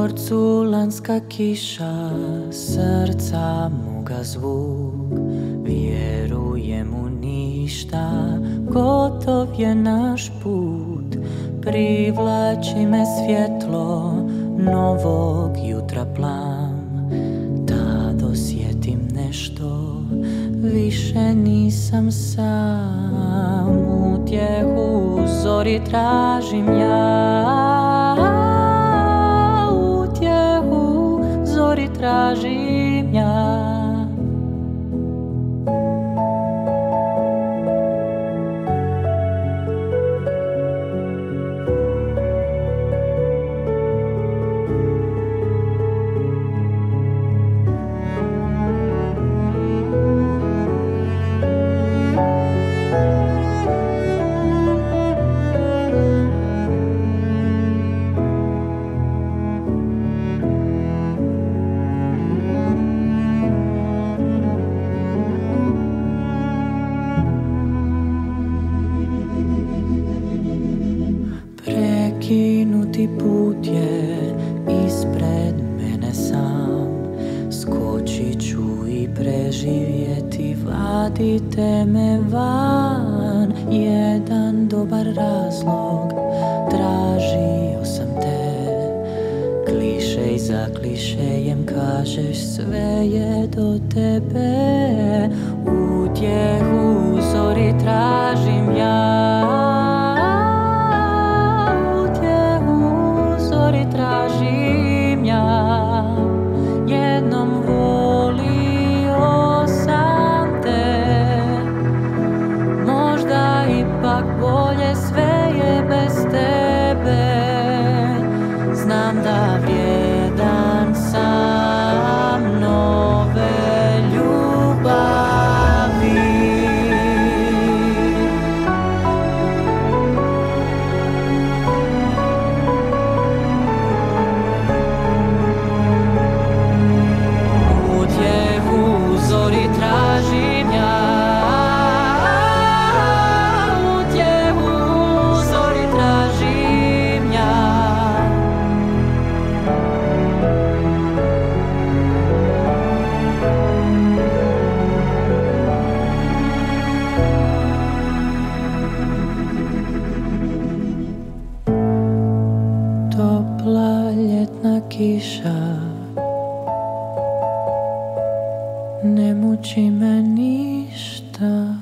Porculanska kiša, srca moga zvuk. Vjerujem u ništa, gotov je naš put. Privlači me svjetlo novog jutra plam Da dosjetim nešto, više nisam sam. Utjehu zori tražim ja Prekinuti put je ispred mene sam. Skočit ću i preživjeti, vadite me van. Jedan dobar razlog, tražio sam te. Kliše i za klišejem kažeš sve je do tebe. Utjehu zori tražim ja ipak bolje sve je bez tebe. Znam da vjerujem topla ljetna kiša. Ne muči me ništa.